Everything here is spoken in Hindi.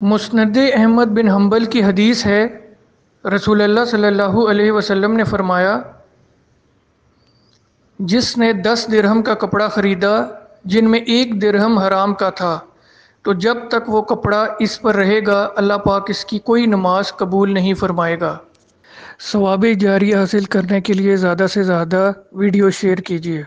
मुस्ंद अहमद बिन हम्बल की हदीस है रसूल सल्लल्लाहु अलैहि वसल्लम ने फरमाया, जिसने दस दिरहम का कपड़ा ख़रीदा, जिनमें एक दिरहम हराम का था तो जब तक वो कपड़ा इस पर रहेगा, अल्लाह पाक इसकी कोई नमाज़ कबूल नहीं फरमाएगा। सवाब जारी हासिल करने के लिए ज़्यादा से ज़्यादा वीडियो शेयर कीजिए।